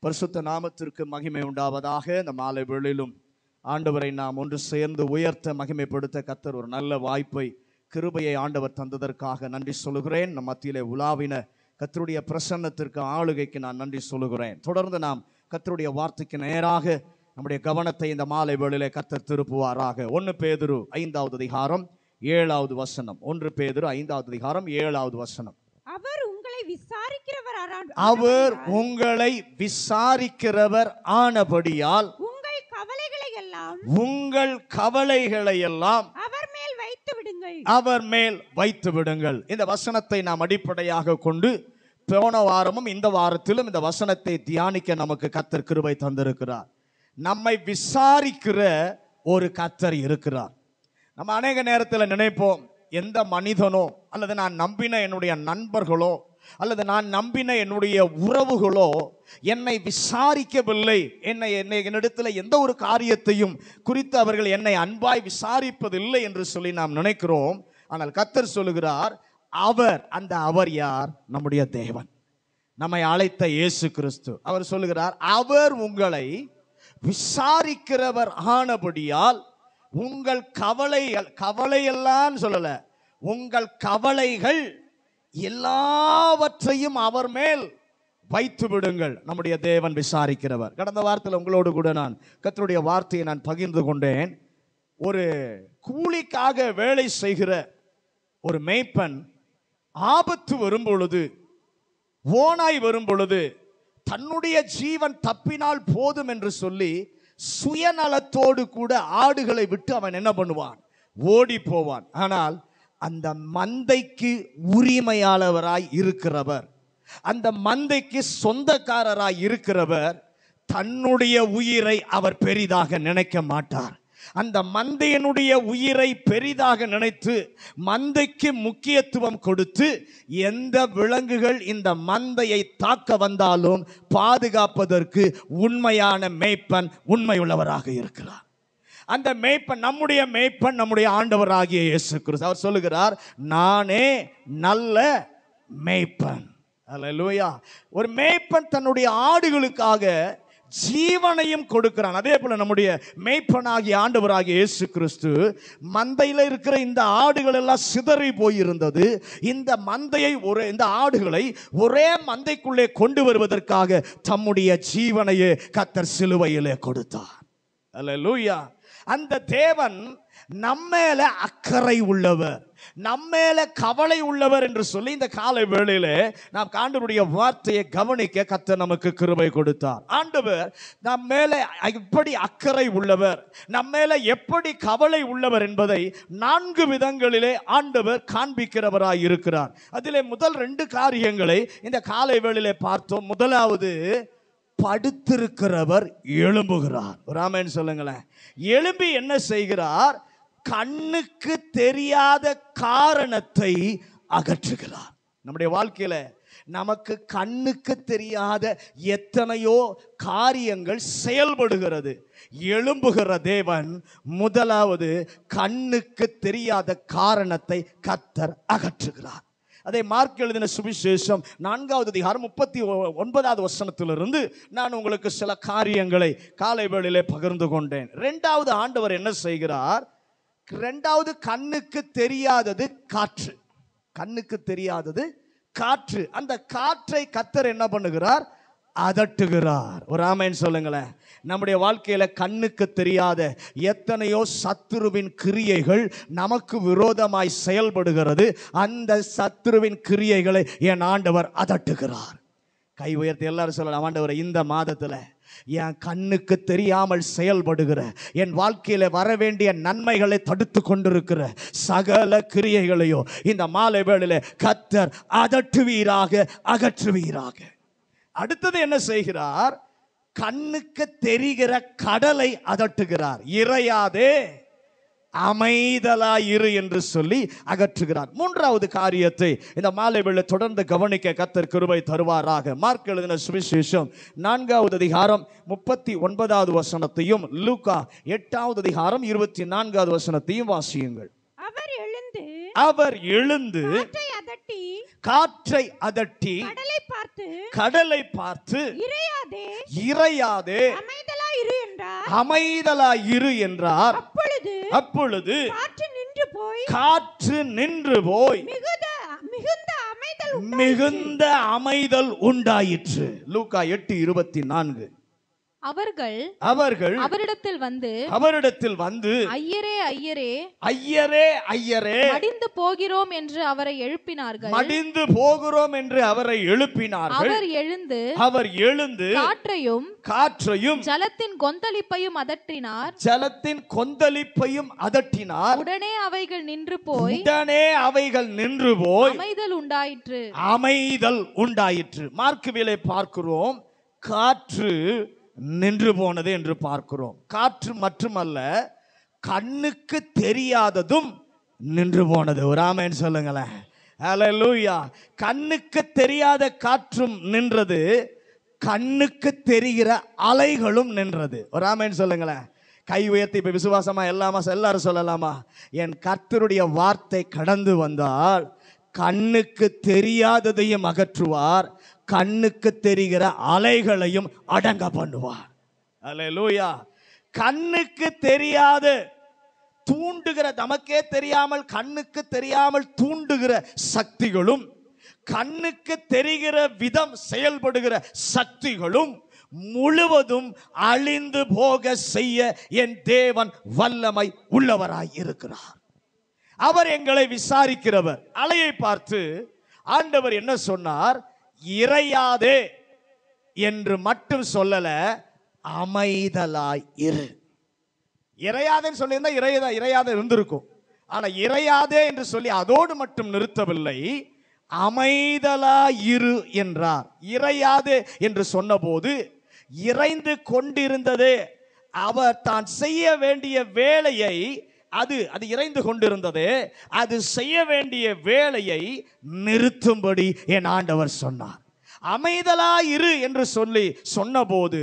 பரிசுத்த நாமத்திற்கு மகிமை உண்டாவதாக. இந்த மாலை வேளையிலும் ஆண்டவரை நாம் ஒன்று சேர்ந்து உயர்த்த மகிமைப்படுத்த கத்தர் ஒரு நல்ல வாய்ப்பை கிருபையை ஆண்டவர் தந்ததற்காக நன்றி சொல்லுகிறேன். நம் மத்தியிலே உலாவின கத்தருடைய பிரசன்னத்திற்கு ஆளுகைக்கு நான் நன்றி சொல்லுகிறேன். தொடர்ந்து நாம் கத்தருடைய வார்த்தைக்கு நேராக நம்முடைய கவனத்தை இந்த மாலை வேளையிலே கத்தர் திருப்புவாராக. ஒன்று பேதுரு ஐந்தாவது அதிகாரம் ஏழாவது வசனம். ஒன்று பேதுரு ஐந்தாவது அதிகாரம் ஏழாவது வசனம். அவர் அவர் உங்களை விசாரிக்கிறவர் ஆனபடியால் உங்கள் கவலைகளை எல்லாம் உங்கள் கவலைகளை எல்லாம் அவர் மேல் வைத்து விடுங்கள். அவர் மேல் வைத்து விடுங்கள். இந்த வசனத்தை நாம் அடிப்படையாக கொண்டு போன வாரமும் இந்த வாரத்திலும் இந்த வசனத்தை தியானிக்க நமக்கு கத்தர் கிருபை தந்திருக்கிறார். நம்மை விசாரிக்கிற ஒரு கத்தர் இருக்கிறார். நம்ம அநேக நேரத்தில் நினைப்போம் எந்த மனிதனோ அல்லது நான் நம்பின என்னுடைய நண்பர்களோ அல்லது நான் நம்பின என்னுடைய உறவுகளோ என்னை விசாரிக்கவில்லை. என்னை என்னை என்னிடத்தில் எந்த ஒரு காரியத்தையும் குறித்து அவர்கள் என்னை அன்பாய் விசாரிப்பதில்லை என்று சொல்லி நாம் நினைக்கிறோம். ஆனால் கத்தர் சொல்லுகிறார் அவர் அந்த அவர் யார்? நம்முடைய தேவன். நம்மை அழைத்த இயேசு கிறிஸ்து. அவர் சொல்லுகிறார் அவர் உங்களை விசாரிக்கிறவர் ஆனபடியால் உங்கள் கவலைகள் கவலையெல்லாம் சொல்லலை உங்கள் கவலைகள் எல்லாவற்றையும் அவர் மேல் வைத்து விடுங்கள். நம்முடைய தேவன் விசாரிக்கிறவர். கடந்த வாரத்தில் உங்களோடு கூட நான் கத்தருடைய வார்த்தையை நான் பகிர்ந்து கொண்டேன். ஒரு கூலிக்காக வேலை செய்கிற ஒரு மேய்ப்பன் ஆபத்து வரும் பொழுது ஓனாய் வரும் பொழுது தன்னுடைய ஜீவன் தப்பினால் போதும் என்று சொல்லி சுயநலத்தோடு கூட ஆடுகளை விட்டு அவன் என்ன பண்ணுவான்? ஓடி போவான். ஆனால் அந்த மந்தைக்கு உரிமையாளவராய் இருக்கிறவர். அந்த மந்தைக்கு சொந்தக்காரராய் இருக்கிறவர் தன்னுடைய உயிரை அவர் பெரிதாக நினைக்க மாட்டார். அந்த மந்தையனுடைய உயிரை பெரிதாக நினைத்து மந்தைக்கு முக்கியத்துவம் கொடுத்து எந்த விலங்குகள் இந்த மந்தையை தாக்க வந்தாலும் பாதுகாப்பதற்கு உண்மையான மேய்ப்பன் உண்மையுள்ளவராக இருக்கிறார். அந்த மேய்ப்பன் நம்முடைய மேய்ப்பன் நம்முடைய ஆண்டவராகிய இயேசு கிறிஸ்து அவர் சொல்லுகிறார் நானே நல்ல மேய்ப்பன். அல்லேலூயா ஒரு மேய்ப்பன் தன்னுடைய ஆடுகளுக்காக ஜீவனையும் கொடுக்கிறான். அதே போல நம்முடைய மேய்ப்பனாகிய ஆண்டவராகிய இயேசு கிறிஸ்து மந்தையில் இருக்கிற இந்த ஆடுகள் எல்லாம் சிதறி போயிருந்தது. இந்த மந்தையை ஒரு இந்த ஆடுகளை ஒரே மந்தைக்குள்ளே கொண்டு வருவதற்காக தம்முடைய ஜீவனையே கத்தர் சிலுவையிலே கொடுத்தார். அல்ல லூயா அந்த தேவன் நம்மேல அக்கறை உள்ளவர் நம்மேல கவலை உள்ளவர் என்று சொல்லி இந்த காலை வேளையில நாம் ஆண்டவருடைய வார்த்தையை கவனிக்க கத்த நமக்கு கிருபை கொடுத்தார். ஆண்டவர் நம் மேல எப்படி அக்கறை உள்ளவர் நம்ம மேல எப்படி கவலை உள்ளவர் என்பதை நான்கு விதங்களிலே ஆண்டவர் காண்பிக்கிறவராய் இருக்கிறார். அதிலே முதல் ரெண்டு காரியங்களை இந்த காலை வேளையிலே பார்த்தோம். முதலாவது படுத்திருக்கிறவர் எழும்புகிறார். ராமன் சொல்லுங்களேன். எழும்பி என்ன செய்கிறார்? கண்ணுக்கு தெரியாத காரணத்தை அகற்றுகிறார். நம்முடைய வாழ்க்கையில் நமக்கு கண்ணுக்கு தெரியாத எத்தனையோ காரியங்கள் செயல்படுகிறது. எழும்புகிற தேவன் முதலாவது கண்ணுக்கு தெரியாத காரணத்தை கத்தர் அகற்றுகிறார். அதை மார்க் எழுதின சுவிசேஷம் நான்காவது அதிகாரம் முப்பத்தி ஒ- ஒன்பதாவது வசனத்திலிருந்து நான் உங்களுக்கு சில காரியங்களை காலை வேளையிலே பகிர்ந்து கொண்டேன். ரெண்டாவது ஆண்டவர் என்ன செய்கிறார்? ரெண்டாவது கண்ணுக்கு தெரியாதது காற்று. கண்ணுக்கு தெரியாதது காற்று. அந்த காற்றை கத்தர் என்ன பண்ணுகிறார்? அதட்டுகிறார். ஒரு ஆமைன்னு சொல்லுங்களேன். நம்முடைய வாழ்க்கையில் கண்ணுக்கு தெரியாத எத்தனையோ சத்துருவின் கிரியைகள் நமக்கு விரோதமாய் செயல்படுகிறது. அந்த சத்துருவின் கிரியைகளை என் ஆண்டவர் அதட்டுகிறார். கை உயர்த்தி எல்லாரும் சொல்லலாம் ஆண்டவரை இந்த மாதத்தில் என் கண்ணுக்கு தெரியாமல் செயல்படுகிற என் வாழ்க்கையில் வர வேண்டிய நன்மைகளை தடுத்து கொண்டிருக்கிற சகல கிரியைகளையோ இந்த மாலை வேளையில் கத்தர் அதட்டுவீராக அகற்றுவீராக. அடுத்தது என்ன செய்கிறார்? கண்ணுக்கு தெரிகிற கடலை அதட்டுகிறார். இறையாதே அமைதலாயிரு என்று சொல்லி அகற்றுகிறார். மூன்றாவது காரியத்தை இந்த மாலை வெள்ள தொடர்ந்து கவனிக்க கத்தர் கிருபை தருவாராக. மார்க் எழுதின சுவிசேஷம் நான்காவது அதிகாரம் முப்பத்தி ஒன்பதாவது வசனத்தையும் லூகா எட்டாவது அதிகாரம் இருபத்தி நான்காவது வசனத்தையும் வாசியுங்கள். அவர் எழுந்து அவர் எழுந்து அதட்டி காற்றை அதட்டி கடலை பார்த்து கடலை பார்த்து இறையாதே இறையாதே அமைதலா இரு என்றார். அமைதலா இரு என்றார். அப்பொழுது அப்பொழுது காற்று நின்று போய் காற்று நின்று போய் மிகுந்த மிகுந்த அமைதல் உண்டாயிற்று. மிகுந்த அமைதல் உண்டாயிற்று. லூக்கா எட்டு இருபத்தி நான்கு. அவர்கள் அவர்கள் அவரிடத்தில் வந்து அவரிடத்தில் வந்து ஐயரே ஐயரே ஐயரே ஐயரே மடிந்து போகிறோம் என்று அவரை எழுப்பினார்கள். மடிந்து போகிறோம் என்று அவரை எழுப்பினார்கள். அவர் எழுந்து அவர் எழுந்து காற்றையும் காற்றையும் ஜலத்தின் கொந்தளிப்பையும் அதற்றினார். ஜலத்தின் கொந்தளிப்பையும் அதட்டினார் உடனே அவைகள் நின்று போய் உடனே அவைகள் நின்று போய் அமைதல் உண்டாயிற்று. அமைதல் உண்டாயிற்று. மார்க்குவிலை பார்க்கிறோம். காற்று நின்று போனது என்று பார்க்கிறோம். காற்று மட்டுமல்ல கண்ணுக்கு தெரியாததும் நின்று போனது. ஒரு ஆமைன்னு சொல்லுங்களேன். லூயா கண்ணுக்கு தெரியாத காற்றும் நின்றது கண்ணுக்கு தெரிகிற அலைகளும் நின்றது. ஒரு ஆமைன்னு சொல்லுங்களேன். கை உயர்த்தி இப்போ விசுவாசமா எல்லாமா எல்லாரும் சொல்லலாமா? என் கர்த்தருடைய வார்த்தை கடந்து வந்தால் கண்ணுக்கு தெரியாததையும் அகற்றுவார் கண்ணுக்கு தெரிகிற அலைகளையும் அடங்க பண்ணுவார். அல்லேலூயா கண்ணுக்கு தெரியாத தூண்டுகிற நமக்கே தெரியாமல் கண்ணுக்கு தெரியாமல் தூண்டுகிற சக்திகளும் கண்ணுக்கு தெரிகிற விதம் செயல்படுகிற சக்திகளும் முழுவதும் அழிந்து போக செய்ய என் தேவன் வல்லமை உள்ளவராய் இருக்கிறார். அவர் எங்களை விசாரிக்கிறவர். அலையை பார்த்து ஆண்டவர் என்ன சொன்னார்? இறையாதே என்று மட்டும் சொல்லல அமைதலாய் இரு. இறையாதேன்னு சொல்லியிருந்தா இறையதா இறையாத இருந்திருக்கும். ஆனா இறையாதே என்று சொல்லி அதோடு மட்டும் நிறுத்தவில்லை அமைதலா இரு என்றார். இறையாதே என்று சொன்னபோது இறைந்து கொண்டிருந்ததே அவர் தான் செய்ய வேண்டிய வேலையை அது அது இறைந்து கொண்டிருந்தது. அது செய்ய வேண்டிய வேலையை நிறுத்தும்படி என் ஆண்டவர் சொன்னார். அமைதலா இரு என்று சொல்லி சொன்னபோது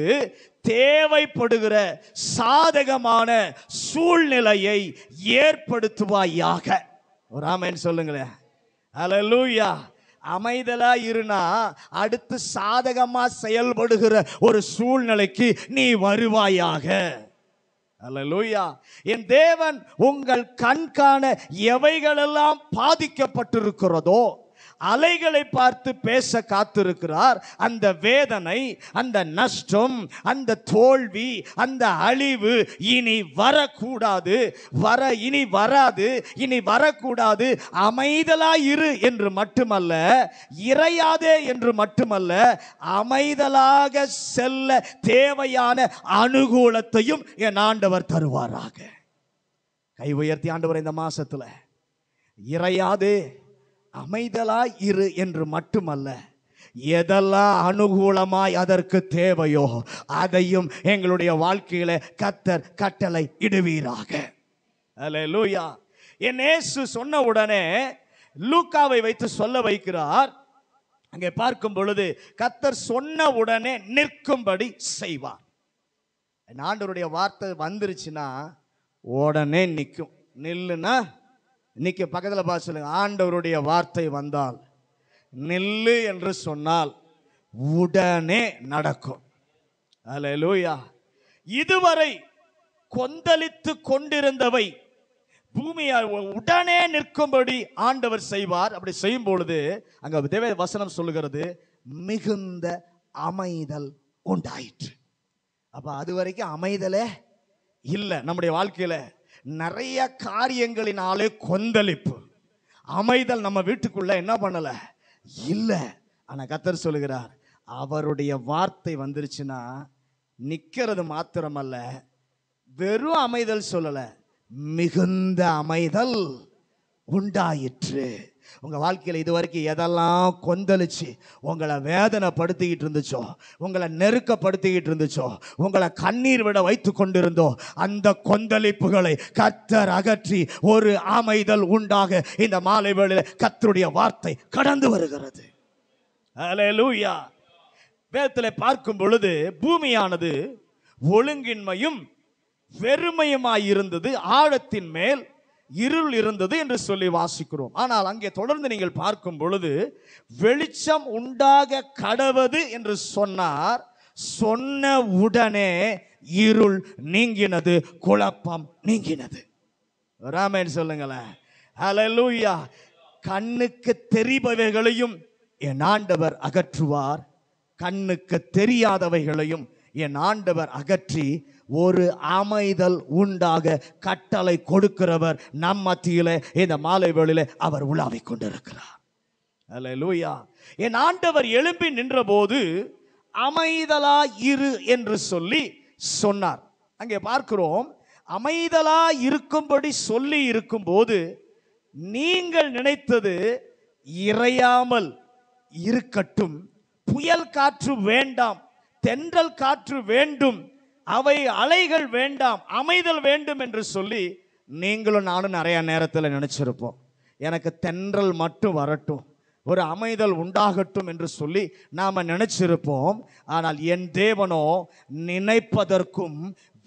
தேவைப்படுகிற சாதகமான சூழ்நிலையை ஏற்படுத்துவாயாக. ஒரு ஆமேன்னு சொல்லுங்களேன். லூயா அமைதலா இருனா அடுத்து சாதகமாக செயல்படுகிற ஒரு சூழ்நிலைக்கு நீ வருவாயாக. அல்லேலூயா என் தேவன் உங்கள் கண்காண எவைகளெல்லாம் பாதிக்கப்பட்டிருக்கிறதோ அலைகளை பார்த்து பேச காத்திருக்கிறார். அந்த வேதனை அந்த நஷ்டம் அந்த தோல்வி அந்த அழிவு இனி வரக்கூடாது. வர இனி வராது இனி வரக்கூடாது. அமைதலாய் இரு என்று மட்டுமல்ல இறையாதே என்று மட்டுமல்ல அமைதலாக செல்ல தேவையான அனுகூலத்தையும் என் ஆண்டவர் தருவாராக. கை உயர்த்தி ஆண்டவர் இந்த மாசத்துல இறையாதே அமைதலாய் இரு என்று மட்டுமல்ல எதெல்லாம் அனுகூலமாய் அதற்கு தேவையோ அதையும் எங்களுடைய வாழ்க்கையில கத்தர் கட்டளை இடுவீராக. லூயா என் ஏசு சொன்ன உடனே லூக்காவை வைத்து சொல்ல வைக்கிறார். அங்கே பார்க்கும் பொழுது கத்தர் சொன்ன உடனே நிற்கும்படி செய்வார். என் ஆண்டவருடைய வார்த்தை வந்துருச்சுன்னா உடனே நிற்கும். நில்லுன்னா இன்னைக்கு பக்கத்தில் பார்த்து சொல்லுங்க. ஆண்டவருடைய வார்த்தை வந்தால் நில்லு என்று சொன்னால் உடனே நடக்கும். அல்லேலூயா இதுவரை கொந்தளித்து கொண்டிருந்தவை பூமியால் உடனே நிற்கும்படி ஆண்டவர் செய்வார். அப்படி செய்யும் பொழுது அங்கே தேவ வசனம் சொல்லுகிறது மிகுந்த அமைதல் உண்டாயிற்று. அப்போ அது வரைக்கும் அமைதலே இல்லை. நம்முடைய வாழ்க்கையில் நிறைய காரியங்களினாலே கொந்தளிப்பு. அமைதல் நம்ம வீட்டுக்குள்ள என்ன பண்ணல? இல்லை. ஆனால் கத்தர் சொல்லுகிறார் அவருடைய வார்த்தை வந்துருச்சுன்னா நிற்கிறது மாத்திரமல்ல வெறும் அமைதல் சொல்லலை மிகுந்த அமைதல் உண்டாயிற்று. உங்கள் வாழ்க்கையில் இது வரைக்கும் எதெல்லாம் கொந்தளிச்சு உங்களை வேதனைப்படுத்திக்கிட்டு இருந்துச்சோ உங்களை நெருக்கப்படுத்திக்கிட்டு இருந்துச்சோ உங்களை கண்ணீர் விட வைத்து கொண்டிருந்தோ அந்த கொந்தளிப்புகளை கத்தர் அகற்றி ஒரு அமைதல் உண்டாக இந்த மாலை வேளையில் கத்தருடைய வார்த்தை கடந்து வருகிறது. அலலூயா வேதத்தில் பார்க்கும் பொழுது பூமியானது ஒழுங்கின்மையும் வெறுமையுமாய் இருந்தது ஆழத்தின் மேல் இருள் இருந்தது என்று சொல்லி வாசிக்கிறோம். ஆனால் அங்கே தொடர்ந்து நீங்கள் பார்க்கும் பொழுது வெளிச்சம் உண்டாக கடவது என்று சொன்னார். சொன்ன உடனே இருள் நீங்கினது குழப்பம் நீங்கினது. ராமன் சொல்லுங்களேன். ஹalleluya கண்ணுக்கு தெரிபவைகளையும் என் ஆண்டவர் அகற்றுவார். கண்ணுக்கு தெரியாதவைகளையும் என் ஆண்டவர் அகற்றி ஒரு அமைதல் உண்டாக கட்டளை கொடுக்கிறவர் நம் மத்தியில இந்த மாலை வேளையில அவர் உலாவிக் கொண்டிருக்கிறார். அல்லேலூயா என் ஆண்டவர் எழும்பி நின்றபோது அமைதலா இரு என்று சொல்லி சொன்னார். அங்கே பார்க்கிறோம் அமைதலா இருக்கும்படி சொல்லி இருக்கும்போது நீங்கள் நினைத்தது இறையாமல் இருக்கட்டும். புயல் காற்று வேண்டாம் தென்றல் காற்று வேண்டும் அவை அலைகள் வேண்டாம் அமைதல் வேண்டும் என்று சொல்லி நீங்களும் நானும் நிறைய நேரத்தில் நினச்சிருப்போம். எனக்கு தென்றல் மட்டும் வரட்டும் ஒரு அமைதல் உண்டாகட்டும் என்று சொல்லி நாம் நினைச்சிருப்போம். ஆனால் என் தேவனோ நினைப்பதற்கும்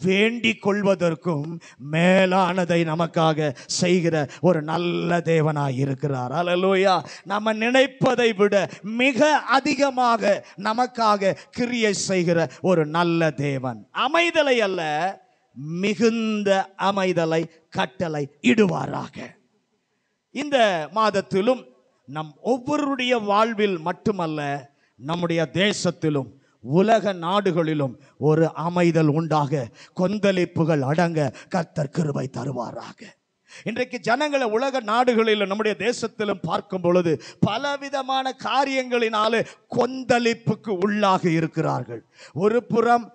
வேண்டிக் கொள்வதற்கும் மேலானதை நமக்காக செய்கிற ஒரு நல்ல தேவனாய் இருக்கிறார். அலலோயா நம்ம நினைப்பதை விட மிக அதிகமாக நமக்காக கிரியை செய்கிற ஒரு நல்ல தேவன். அமைதலை அல்ல மிகுந்த அமைதலை கட்டளை இடுவாராக. இந்த மாதத்திலும் நம் ஒவ்வொருடைய வாழ்வில் மட்டுமல்ல நம்முடைய தேசத்திலும் உலக நாடுகளிலும் ஒரு அமைதல் உண்டாக கொந்தளிப்புகள் அடங்க கர்த்தர் கிருபை தருவாராக. இன்றைக்கு ஜனங்களை உலக நாடுகளிலும் நம்முடைய தேசத்திலும் பார்க்கும் பொழுது பலவிதமான காரியங்களினாலே கொந்தளிப்புக்கு உள்ளாக இருக்கிறார்கள். ஒரு புறம்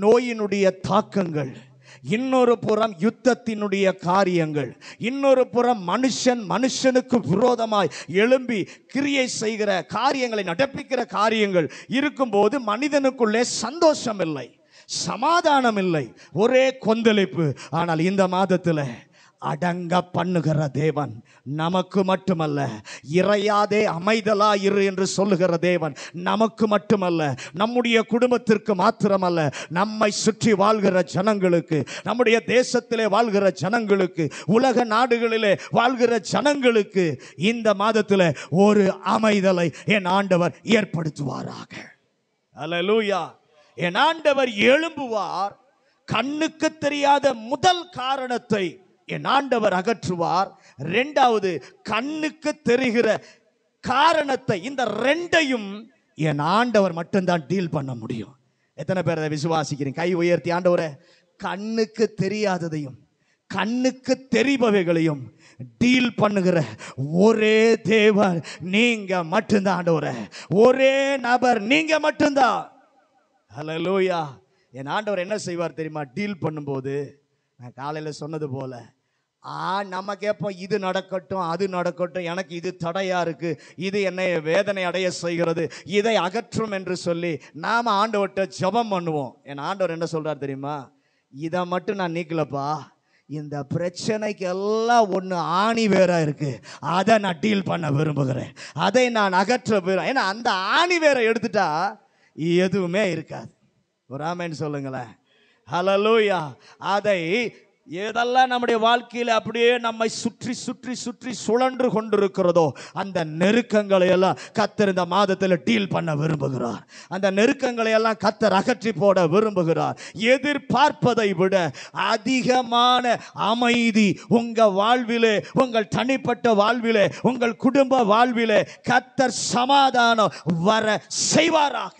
நோயினுடைய தாக்கங்கள் இன்னொரு புறம் யுத்தத்தினுடைய காரியங்கள். இன்னொரு புறம் மனுஷன் மனுஷனுக்கு விரோதமாய் எழும்பி கிரியை செய்கிற காரியங்களை நடப்பிக்கிற காரியங்கள். இருக்கும்போது மனிதனுக்குள்ளே சந்தோஷம் இல்லை சமாதானம் இல்லை ஒரே கொந்தளிப்பு. ஆனால் இந்த மாதத்தில் அடங்க பண்ணுகிற தேவன் நமக்கு மட்டுமல்ல. இறையாதே அமைதலா இரு என்று சொல்லுகிற தேவன் நமக்கு மட்டுமல்ல. நம்முடைய குடும்பத்திற்கு மாத்திரமல்ல. நம்மை சுற்றி வாழ்கிற ஜனங்களுக்கு நம்முடைய தேசத்திலே வாழ்கிற ஜனங்களுக்கு உலக நாடுகளிலே வாழ்கிற ஜனங்களுக்கு இந்த மாதத்தில் ஒரு அமைதலை என் ஆண்டவர் ஏற்படுத்துவாராக. அல்லேலூயா என் ஆண்டவர் எழும்புவார். கண்ணுக்கு தெரியாத முதல் காரணத்தை என் ஆண்டவர் அகற்றுவார். ரெண்டாவது கண்ணுக்கு தெரிகிற காரணத்தை இந்த ரெண்டையும் என் ஆண்டவர் மட்டும்தான் டீல் பண்ண முடியும். எத்தனை பேர் அதை விசுவாசிக்கிறீங்க? கை உயர்த்தி ஆண்டவரை கண்ணுக்கு தெரியாததையும் கண்ணுக்கு தெரிபவைகளையும் டீல் பண்ணுகிற ஒரே தேவன் நீங்க மட்டும்தான் ஆண்டவர. ஒரே நபர் நீங்க மட்டும்தான். லோயா என் ஆண்டவர் என்ன செய்வார் தெரியுமா? டீல் பண்ணும்போது நான் காலையில் சொன்னது போல ஆ நம்ம கேட்போம் இது நடக்கட்டும் அது நடக்கட்டும் எனக்கு இது தடையாக இருக்குது இது என்னை வேதனை அடைய செய்கிறது இதை அகற்றும் என்று சொல்லி நாம் ஆண்டவர்கிட்ட ஜெபம் பண்ணுவோம். என் ஆண்டவர் என்ன சொல்கிறார் தெரியுமா? இதை மட்டும் நான் நீக்கலப்பா. இந்த பிரச்சனைக்கு எல்லாம் ஒன்று ஆணி வேற இருக்குது அதை நான் டீல் பண்ண விரும்புகிறேன். அதை நான் அகற்ற விரும்புகிறேன். ஏன்னா அந்த ஆணி வேற எடுத்துட்டா எதுவுமே இருக்காது. ஒரு ஆமேன்னு சொல்லுங்களேன். ஹலலூயா அதை ஏதெல்லாம் நம்முடைய வாழ்க்கையில் அப்படியே நம்மை சுற்றி சுற்றி சுற்றி சுழன்று கொண்டிருக்கிறதோ அந்த நெருக்கங்களை எல்லாம் கத்தர் இந்த மாதத்தில் டீல் பண்ண விரும்புகிறார். அந்த நெருக்கங்களை எல்லாம் கத்தர் அகற்றி போட விரும்புகிறார். எதிர்பார்ப்பதை விட அதிகமான அமைதி உங்கள் வாழ்விலே உங்கள் தனிப்பட்ட வாழ்விலே உங்கள் குடும்ப வாழ்விலே கத்தர் சமாதானம் வர செய்வாராக.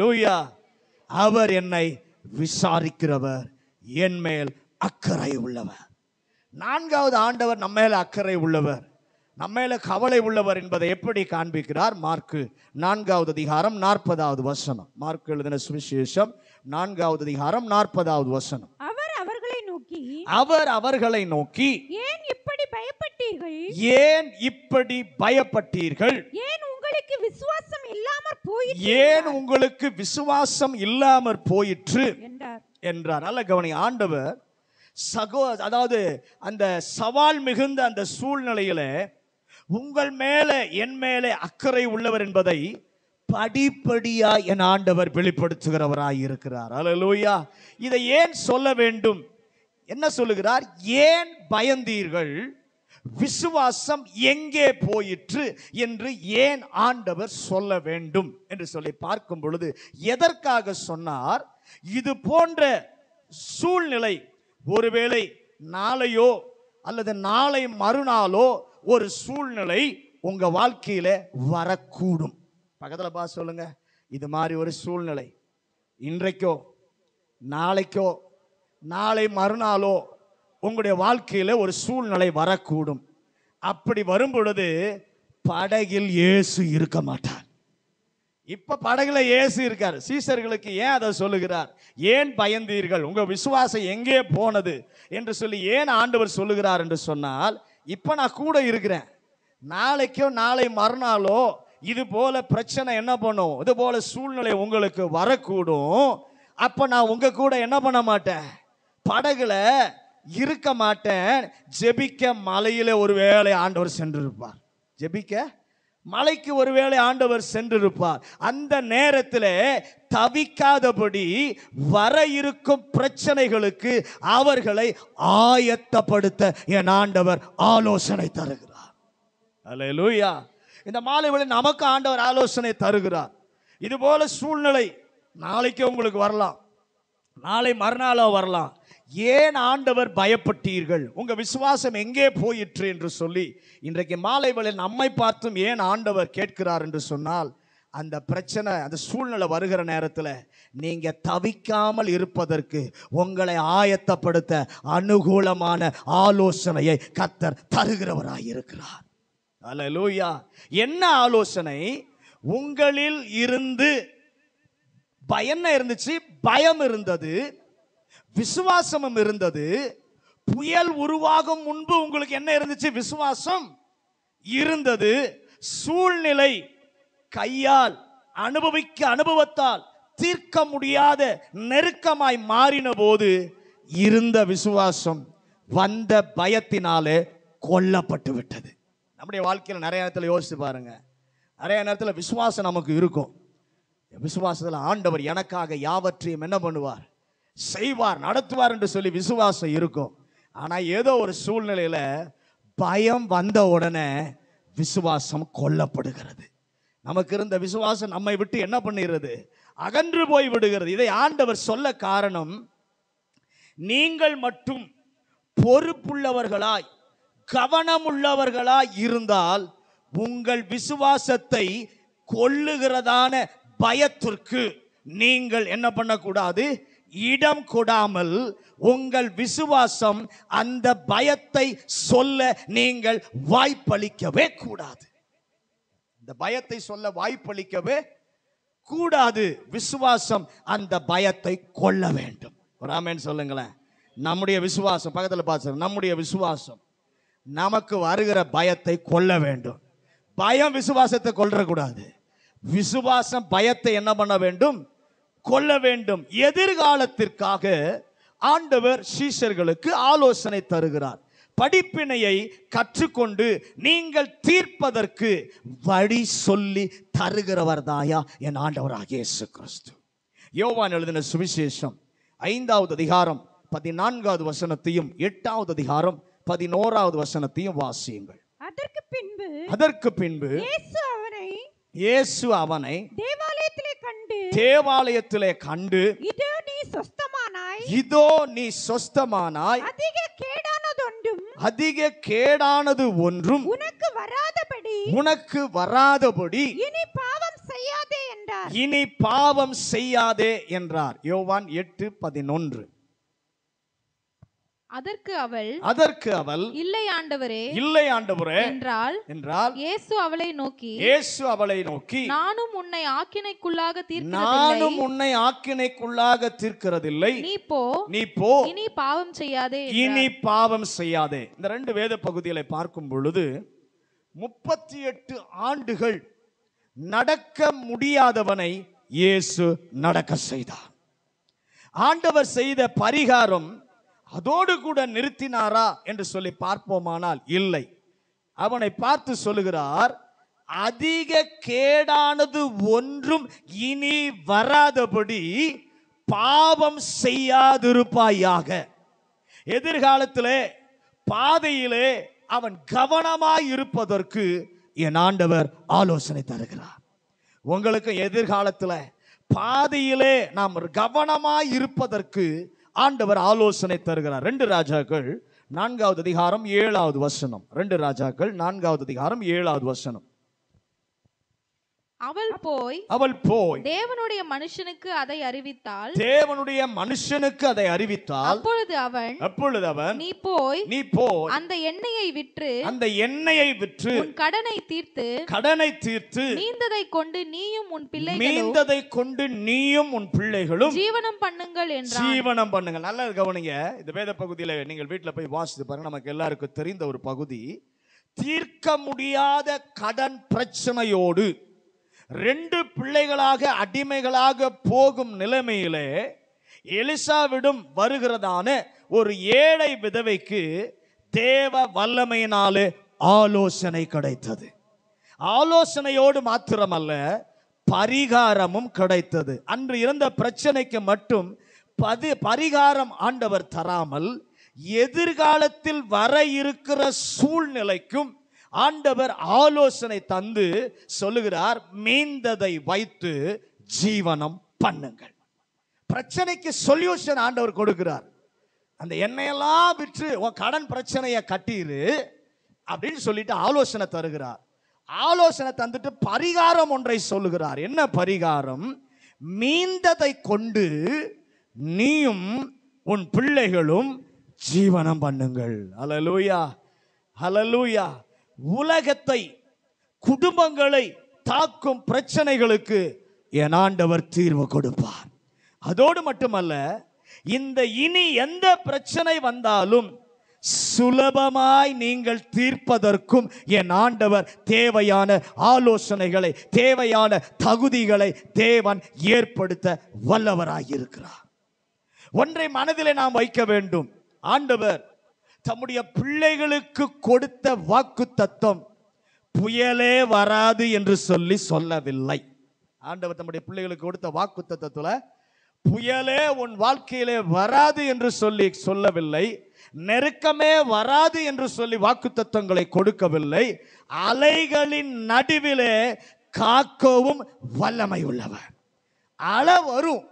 லூயா அவர் என்னை விசாரிக்கிறவர். என் மேல் அக்கறை உள்ளவர். நான்காவது ஆண்டவர் நம்ம மேல அக்கறை உள்ளவர். நம்ம மேல கவலை உள்ளவர் என்பதை எப்படி காண்பிக்கிறார்? மார்க்கு நான்காவது அதிகாரம் நாற்பதாவது வசனம். மார்க் எழுதின சுவிசேஷம் நான்காவது அதிகாரம் நாற்பதாவது வசனம். அவர் அவர்களை நோக்கி அவர் அவர்களை நோக்கி ஏன் இப்படி பயப்பட்டீர்கள்? ஏன் இப்படி பயப்பட்டீர்கள்? ஏன் உங்களுக்கு விசுவாசம் இல்லாமற் போயிற்று? ஏன் உங்களுக்கு விசுவாசம் இல்லாமற் போயிற்று? என்றார். என்றார். நல்ல கவனி ஆண்டவர் சகோ அதாவது அந்த சவால் மிகுந்த அந்த சூழ்நிலையில உங்கள் மேலே என் மேலே அக்கறை உள்ளவர் என்பதை படிப்படியா என் ஆண்டவர் வெளிப்படுத்துகிறவராய் இருக்கிறார். அலலூயா இதை ஏன் சொல்ல வேண்டும்? என்ன சொல்லுகிறார்? ஏன் பயந்தீர்கள்? விசுவாசம் எங்கே போயிற்று என்று ஏன் ஆண்டவர் சொல்ல வேண்டும்? என்று சொல்லி பார்க்கும் பொழுது எதற்காக சொன்னார்? இது போன்ற சூழ்நிலை ஒருவேளை நாளையோ அல்லது நாளை மறுநாளோ ஒரு சூழ்நிலை உங்க வாழ்க்கையில வரக்கூடும். பக்கத்தில் பா சொல்லுங்க. இது மாதிரி ஒரு சூழ்நிலை. இன்றைக்கோ நாளைக்கோ நாளை மறுநாளோ உங்களுடைய வாழ்க்கையில் ஒரு சூழ்நிலை வரக்கூடும். அப்படி வரும் பொழுது படகில் இயேசு இருக்க மாட்டார். இப்போ படகுல ஏசு இருக்கார். சீசர்களுக்கு ஏன் அதை சொல்லுகிறார்? ஏன் பயந்தீர்கள்? உங்கள் விசுவாசம் எங்கே போனது? என்று சொல்லி ஏன் ஆண்டவர் சொல்லுகிறார் என்று சொன்னால் இப்போ நான் கூட இருக்கிறேன். நாளைக்கோ நாளை மறுநாளோ இது போல பிரச்சனை என்ன பண்ணும்? இது போல சூழ்நிலை உங்களுக்கு வரக்கூடும். அப்போ நான் உங்கள் கூட என்ன பண்ண மாட்டேன்? படகுல இருக்க மாட்டேன். ஜெபிக்க மலையில் ஒரு வேலை ஆண்டவர் சென்றிருப்பார். ஜெபிக்க மலைக்கு ஒருவேளை ஆண்டவர் சென்றிருப்பார். அந்த நேரத்தில் தவிக்காதபடி வர இருக்கும் பிரச்சனைகளுக்கு அவர்களை ஆயத்தப்படுத்த என் ஆண்டவர் ஆலோசனை தருகிறார். அல்லேலூயா இந்த மாலை நமக்கு ஆண்டவர் ஆலோசனை தருகிறார். இதுபோல சூழ்நிலை நாளைக்கு உங்களுக்கு வரலாம். நாளை மறுநாளோ வரலாம். ஏன் ஆண்டவர் பயப்பட்டீர்கள்? உங்கள் விசுவாசம் எங்கே போயிற்று என்று சொல்லி இன்றைக்கு மாலை வேளை நம்மை பார்த்தும் ஏன் ஆண்டவர் கேட்கிறார் என்று சொன்னால் அந்த பிரச்சனை அந்த சூழ்நிலை வருகிற நேரத்தில் நீங்கள் தவிக்காமல் இருப்பதற்கு உங்களை ஆயத்தப்படுத்த அனுகூலமான ஆலோசனையை கத்தர் தருகிறவராயிருக்கிறார். அல்ல லூயா என்ன ஆலோசனை? உங்களில் இருந்து பயம் இருந்துச்சு பயம் இருந்தது விசுவாசமும் இருந்தது. புயல் உருவாகும் முன்பு உங்களுக்கு என்ன இருந்துச்சு? விசுவாசம் இருந்தது. சூழ்நிலை கையால் அனுபவிக்க அனுபவத்தால் தீர்க்க முடியாத நெருக்கமாய் மாறின போது இருந்த விசுவாசம் வந்த பயத்தினாலே கொல்லப்பட்டு விட்டது. நம்முடைய வாழ்க்கையில் நிறைய நேரத்தில் யோசித்து பாருங்க. நிறைய நேரத்தில் விசுவாசம் நமக்கு இருக்கும். விசுவாசத்தில் ஆண்டவர் எனக்காக யாவற்றையும் என்ன பண்ணுவார்? செய்வார் நடத்துவார் என்று சொல்லி விசுவாசம் இருக்கும். ஆனால் ஏதோ ஒரு சூழ்நிலையில் பயம் வந்த உடனே விசுவாசம் கொல்லப்படுகிறது. நமக்கு இருந்த விசுவாசம் நம்மை விட்டு என்ன பண்ணிடுறது? அகன்று போய் விடுகிறது. இதை ஆண்டவர் சொல்ல காரணம் நீங்கள் மட்டும் பொறுப்புள்ளவர்களாய் கவனமுள்ளவர்களாய் இருந்தால் உங்கள் விசுவாசத்தை கொல்லுகிறதான பயத்திற்கு நீங்கள் என்ன பண்ணக்கூடாது? இடம் கொடாமல் உங்கள் விசுவாசம் அந்த பயத்தை சொல்ல நீங்கள் வாய்ப்பளிக்கவே கூடாது. இந்த பயத்தை சொல்ல வாய்ப்பளிக்கவே கூடாது. விசுவாசம் அந்த பயத்தை கொள்ள வேண்டும். ராமேன் சொல்லுங்களேன். நம்முடைய விசுவாசம் பக்கத்தில் பார்த்து நம்முடைய விசுவாசம் நமக்கு வருகிற பயத்தை கொள்ள வேண்டும். பயம் விசுவாசத்தை கொள்ளக்கூடாது விசுவாசம் பயத்தை என்ன பண்ண வேண்டும்? கொள்ள வேண்டும். எதிர்காலத்திற்காக ஆண்டவர் சீஷர்களுக்கு ஆலோசனை தருகிறார். படிப்பினையை கற்றுக்கொண்டு நீங்கள் தீர்ப்பதற்கு வழி சொல்லி தருகிறவர் தாயா என் ஆண்டவராகிய இயேசு கிறிஸ்து யோவான் எழுதின சுவிசேஷம் ஐந்தாவது அதிகாரம் பதினான்காவது வசனத்தையும் எட்டாவது அதிகாரம் பதினோராவது வசனத்தையும் வாசியுங்கள். அதற்கு பின்பு அதற்கு பின்பு இயேசு அவனை இயேசு அவனை தேவாலயத்திலே கண்டு தேவாலயத்திலே கண்டு இதோ நீ சொஸ்தமானாய். இதோ நீ சொஸ்தமானாய். அதிக கேடானதொன்றும் அதிக கேடானது ஒன்றும் உனக்கு வராதபடி உனக்கு வராதபடி இனி பாவம் செய்யாதே என்றார். இனி பாவம் செய்யாதே என்றார். யோவான் எட்டு பதினொன்று. அதற்கு அவள் அதற்கு அவள் இல்லை ஆண்டவரே இல்லை ஆண்டவரே என்றால் என்றால் இயேசு அவளை நோக்கி இயேசு அவளை நோக்கி நானும் உன்னை ஆக்கினைக்குள்ளாக தீர்க்கிறதில்லை. நானும் உன்னை ஆக்கினைக்குள்ளாக தீர்க்கிறதில்லை. நீ போ. நீ போ. இனி பாவம் செய்யாதே. இனி பாவம் செய்யாதே. இந்த ரெண்டு வேத பகுதிகளை பார்க்கும் பொழுது முப்பத்தி எட்டு ஆண்டுகள் நடக்க முடியாதவனை இயேசு நடக்க செய்தார். ஆண்டவர் செய்த பரிகாரம் அதோடு கூட நிறுத்தினாரா என்று சொல்லி பார்ப்போமானால் இல்லை. அவனை பார்த்து சொல்லுகிறார் அதிக கேடானது ஒன்றும் இனி வராதபடி பாவம் செய்யாதிருப்பாயாக. எதிர்காலத்திலே பாதையிலே அவன் கவனமாய் இருப்பதற்கு என் ஆண்டவர் ஆலோசனை தருகிறார். உங்களுக்கு எதிர்காலத்தில் பாதையிலே நாம் கவனமாய் இருப்பதற்கு ஆண்டவர் ஆலோசனை தருகிறார். ரெண்டு ராஜாக்கள் நான்காவது அதிகாரம் ஏழாவது வசனம். ரெண்டு ராஜாக்கள் நான்காவது அதிகாரம் ஏழாவது வசனம். அவள் போய் அவள் போய் தேவனுடைய மனுஷனுக்கு அதை அறிவித்தாள். தேவனுடைய மனுஷனுக்கு அதை அறிவித்தால் அப்பொழுது அவன் அப்பொழுது அவன் நீ போய் நீ போய் அந்த எண்ணெயை விற்று அந்த எண்ணெயை விற்று உன் கடனை தீர்த்து கடனை தீர்த்து மீந்ததை கொண்டு நீயும் உன் பிள்ளைகளும் மீந்ததை கொண்டு நீயும் உன் பிள்ளைகளும் ஜீவனம் பண்ணுங்கள் என்றான். ஜீவனம் பண்ணுங்க நல்லது கவனிங்க. இந்த வேத பகுதியில நீங்கள் வீட்டுல போய் வாசித்து பாருங்க. நமக்கு எல்லாருக்கும் தெரிந்த ஒரு பகுதி. தீர்க்க முடியாத கடன் பிரச்சனையோடு ரெண்டு பிள்ளைகளாக அடிமைகளாக போகும் நிலைமையிலே எலிசாவிடம் வருகிறதான ஒரு ஏழை விதவைக்கு தேவ வல்லமையினாலே ஆலோசனை கிடைத்தது. ஆலோசனையோடு மாத்திரமல்ல பரிகாரமும் கிடைத்தது. அன்று இருந்த பிரச்சனைக்கு மட்டும் பதி பரிகாரம் ஆண்டவர் தராமல் எதிர்காலத்தில் வர இருக்கிற சூழ்நிலைக்கும் ஆண்டவர் ஆலோசனை தந்து சொல்லுகிறார் மீந்ததை வைத்து ஜீவனம் பண்ணுங்கள். பிரச்சனைக்கு சொல்யூஷன் ஆண்டவர் கொடுக்கிறார். அந்த எண்ணெயெல்லாம் விற்று உன் கடன் பிரச்சனையை கட்டிடு அப்படின்னு சொல்லிட்டு ஆலோசனை தருகிறார். ஆலோசனை தந்துட்டு பரிகாரம் ஒன்றை சொல்லுகிறார். என்ன பரிகாரம்? மீந்ததை கொண்டு நீயும் உன் பிள்ளைகளும் ஜீவனம் பண்ணுங்கள். அலலூயா அலலூயா உலகத்தை குடும்பங்களை தாக்கும் பிரச்சனைகளுக்கு என் ஆண்டவர் தீர்வு கொடுப்பார். அதோடு மட்டுமல்ல இந்த இனி எந்த பிரச்சனை வந்தாலும் சுலபமாய் நீங்கள் தீர்ப்பதற்கும் என் ஆண்டவர் தேவையான ஆலோசனைகளை தேவையான தகுதிகளை தேவன் ஏற்படுத்த வல்லவராக இருக்கிறார் ஒன்றை மனதிலே நாம் வைக்க வேண்டும். ஆண்டவர் தம்முடைய பிள்ளைகளுக்கு கொடுத்த வாக்கு தத்துவம் புயலே வராது என்று சொல்லி சொல்லவில்லை. ஆண்டவர் தம்முடைய பிள்ளைகளுக்கு கொடுத்த வாக்கு தத்துவத்தில் புயலே உன் வாழ்க்கையிலே வராது என்று சொல்லி சொல்லவில்லை. நெருக்கமே வராது என்று சொல்லி வாக்கு தத்துவங்களை கொடுக்கவில்லை. அலைகளின் நடுவிலே காக்கவும் வல்லமை உள்ளவர். அலை வரும்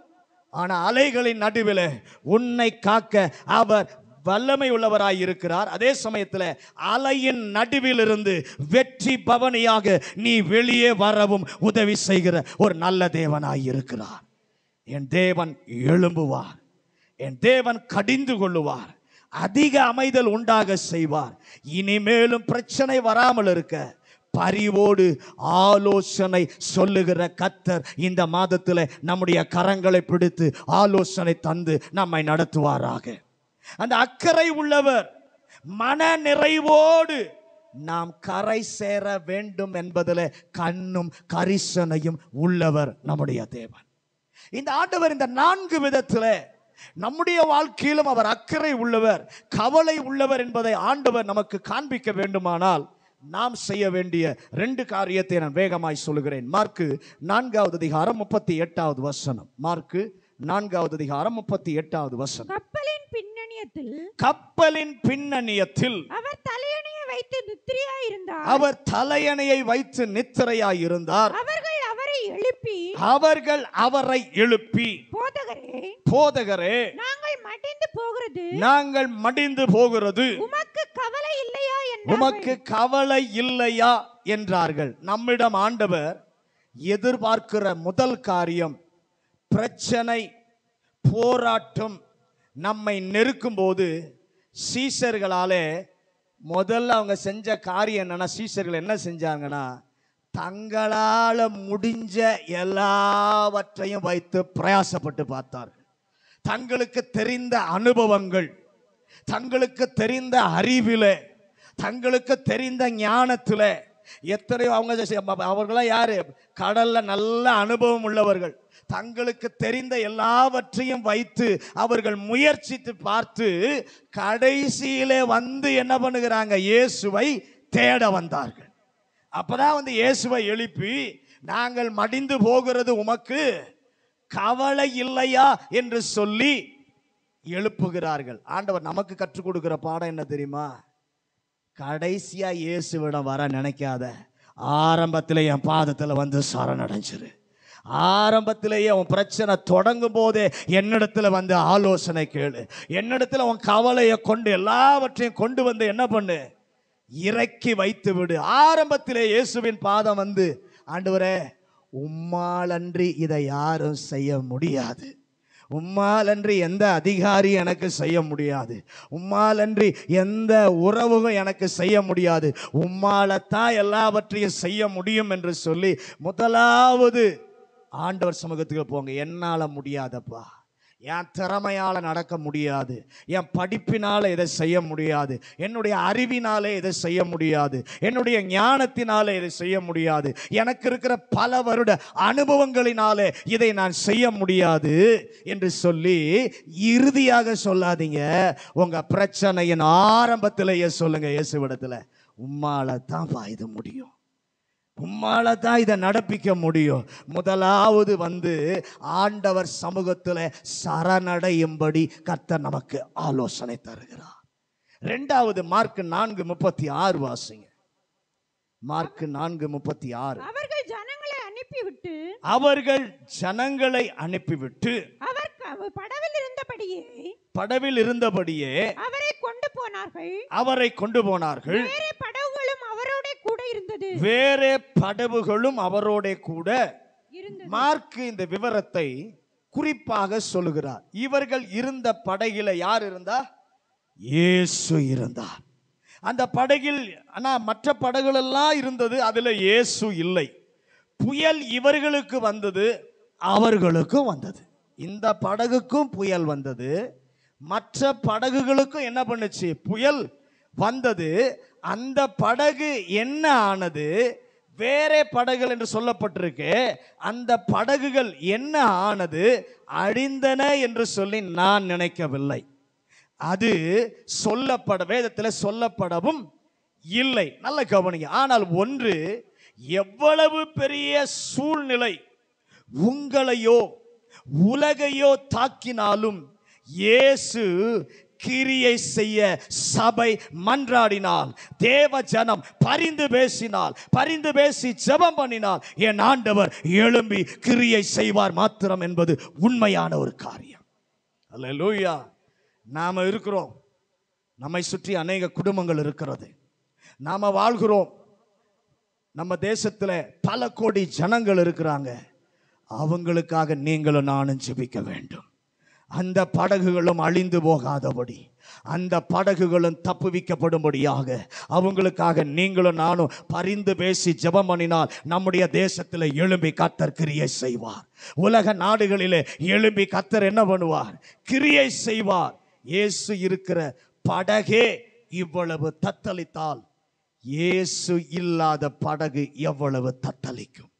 ஆனால் அலைகளின் நடுவில் உன்னை காக்க அவர் வல்லமை உள்ளவராய் இருக்கிறார். அதே சமயத்தில் அலையின் நடுவில் இருந்து வெற்றி பவனியாக நீ வெளியே வரவும் உதவி செய்கிற ஒரு நல்ல தேவனாய் இருக்கிறார். என் தேவன் எழும்புவார். என் தேவன் கடிந்து கொள்ளுவார். அதிக அமைதல் உண்டாக செய்வார். இனிமேலும் பிரச்சனை வராமல் இருக்க பரிவோடு ஆலோசனை சொல்லுகிற கத்தர் இந்த மாதத்தில் நம்முடைய கரங்களை பிடித்து ஆலோசனை தந்து நம்மை நடத்துவாராக. அந்த அக்கறை உள்ளவர் மன நிறைவோடு நாம் கரை சேர வேண்டும் என்பதில் கண்ணும் கரிசனையும் உள்ளவர் நம்முடைய தேவன். இந்த ஆண்டவர் இந்த நான்கு விதத்தில் நம்முடைய வாழ்க்கையிலும் அவர் அக்கறை உள்ளவர் கவலை உள்ளவர் என்பதை ஆண்டவர் நமக்கு காண்பிக்க வேண்டுமானால் நாம் செய்ய வேண்டிய ரெண்டு காரியத்தை நான் வேகமாய் சொல்லுகிறேன். மார்க்கு நான்காவது அதிகாரம் முப்பத்தி எட்டாவது வசனம். மார்க்கு நான்காவது அதிகாரம் முப்பத்தி எட்டாவது வசனம். கப்பலின் பின்னணியத்தில் கப்பலின் பின்னணியத்தில் அவர் தலையணையை வைத்து நித்திரையாயிருந்தார். அவர் தலையணையை வைத்து நித்திரையாய் இருந்தார் அவர்கள் அவரை எழுப்பி அவர்கள் அவரை எழுப்பி போதகரே போதகரே நாங்கள் மடிந்து போகிறது. நாங்கள் மடிந்து போகிறது. உமக்கு கவலை இல்லையா உமக்கு கவலை இல்லையா என்றார்கள். நம்மிடம் ஆண்டவர் எதிர்பார்க்கிற முதல் காரியம் பிரச்சனை போராட்டம் நம்மை நெருக்கும் போது சீசர்களாலே முதல்ல அவங்க செஞ்ச காரியம் என்னன்னா சீசர்கள் என்ன செஞ்சாங்கன்னா தங்களால் முடிஞ்ச எல்லாவற்றையும் வைத்து பிரயாசப்பட்டு பார்த்தார்கள். தங்களுக்கு தெரிந்த அனுபவங்கள் தங்களுக்கு தெரிந்த அறிவில் தங்களுக்கு தெரிந்த ஞானத்தில் எத்தனையோ அவங்க அவர்களாம் யார்? கடலில் நல்ல அனுபவம் உள்ளவர்கள். தங்களுக்கு தெரிந்த எல்லாவற்றையும் வைத்து அவர்கள் முயற்சித்து பார்த்து கடைசியிலே வந்து என்ன பண்ணுகிறாங்க? இயேசுவை தேட வந்தார்கள். அப்பதான் வந்து இயேசுவை எழுப்பி நாங்கள் மடிந்து போகிறது உமக்கு கவலை இல்லையா? என்று சொல்லி எழுப்புகிறார்கள். ஆண்டவர் நமக்கு கற்றுக் கொடுக்கிற பாடம் என்ன தெரியுமா? கடைசியா இயேசுவிடம் வர நினைக்காத. ஆரம்பத்தில் என் பாதத்தில் வந்து சரணடைஞ்சிரு. ஆரம்பத்திலேயே உன் பிரச்சனை தொடங்கும் போதே என்னிடத்துல வந்து ஆலோசனை கேளு. என்னிடத்துல உன் கவலையை கொண்டு எல்லாவற்றையும் கொண்டு வந்து என்ன பண்ணு? இறக்கி வைத்து விடு. ஆரம்பத்திலே இயேசுவின் பாதம் வந்து ஆண்டவரே உம்மாலன்றி இதை யாரும் செய்ய முடியாது. உம்மாலன்றி எந்த அதிகாரி எனக்கு செய்ய முடியாது. உம்மாலன்றி எந்த உறவுகளும் எனக்கு செய்ய முடியாது. உம்மாலத்தான் எல்லாவற்றையும் செய்ய முடியும் என்று சொல்லி முதலாவது ஆண்டவர் சமூகத்துக்கு போங்க. என்னால் முடியாதப்பா. என் திறமையால் நடக்க முடியாது. என் படிப்பினால் இதை செய்ய முடியாது. என்னுடைய அறிவினாலே இதை செய்ய முடியாது. என்னுடைய ஞானத்தினாலே இதை செய்ய முடியாது. எனக்கு இருக்கிற பல வருட அனுபவங்களினாலே இதை நான் செய்ய முடியாது என்று சொல்லி இறுதியாக சொல்லாதீங்க. உங்கள் பிரச்சனையின் ஆரம்பத்திலேயே சொல்லுங்கள் இயேசுவிடத்துல. உம்மால தான் இது முடியும். உம்மால தான் இதை நடப்பிக்க முடியும். முதலாவது வந்து ஆண்டவர் சமூகத்தில் சரணடையும்படி கர்த்தர் நமக்கு ஆலோசனை தருகிறார். ரெண்டாவது மார்க் நான்கு முப்பத்தி ஆறு வாசிங்க. மார்க் நான்கு முப்பத்தி ஆறு. அவர்கள் ஜனங்களை அனுப்பிவிட்டு அவர்கள் ஜனங்களை அனுப்பிவிட்டு அவர் படவில் இருந்தபடியே படவில் இருந்தபடியே அவரை கொண்டு போனார்கள். அவரை கொண்டு போனார்கள். கூட இருந்தது. வேறே படவுகளும் அவரோட கூட இருந்தது. மார்க் இந்த விவரத்தை குறிப்பாக சொல்லுகிறார். இவர்கள் இருந்த படகில யார் இருந்தா? இயேசு இருந்தார் அந்த படகில் ஆனா மற்ற படகுகளெல்லாம் இருந்தது அதுல இயேசு இல்லை. புயல் இவர்களுக்கு வந்தது அவர்களுக்கும் வந்தது. இந்த படகுக்கும் புயல் வந்தது. மற்ற படகுகளுக்கும் என்ன பண்ணுச்சு? புயல் வந்தது. அந்த படகு என்ன ஆனது? வேறே படகுகள் என்று சொல்லப்பட்டிருக்கு. அந்த படகுகள் என்ன ஆனது? அழிந்தன என்று சொல்லி நான் நினைக்கவில்லை. அது சொல்லப்பட வேதத்தில் சொல்லப்படவும் இல்லை. நல்ல கவனிங்க. ஆனால் ஒன்று எவ்வளவு பெரிய சூழ்நிலை உங்களையோ உலகையோ தாக்கினாலும் இயேசு கிரியை செய்ய சபை மன்றாடினால் தேவ ஜனம் பரிந்து பேசினால் பரிந்து பேசி ஜெபம் பண்ணினால் என் ஆண்டவர் எழும்பி கிரியை செய்வார் மாத்திரம் என்பது உண்மையான ஒரு காரியம். அல்லேலூயா. நாம் இருக்கிறோம். நம்மை சுற்றி அநேக குடும்பங்கள் இருக்கிறது. நாம் வாழ்கிறோம். நம்ம தேசத்தில் பல கோடி ஜனங்கள் இருக்கிறாங்க. அவங்களுக்காக நீங்களும் நானும் ஜெபிக்க வேண்டும். அந்த படகுகளும் அழிந்து போகாதபடி அந்த படகுகளும் தப்புவிக்கப்படும்படியாக அவங்களுக்காக நீங்களும் நானும் பரிந்து பேசி ஜெபம் பண்ணினால் நம்முடைய தேசத்தில் எழும்பி கத்தர் கிரியை செய்வார். உலக நாடுகளிலே எழும்பி கத்தர் என்ன பண்ணுவார்? கிரியை செய்வார். இயேசு இருக்கிற படகே இவ்வளவு தத்தளித்தால் இயேசு இல்லாத படகு எவ்வளவு தத்தளிக்கும்?